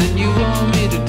than you want me to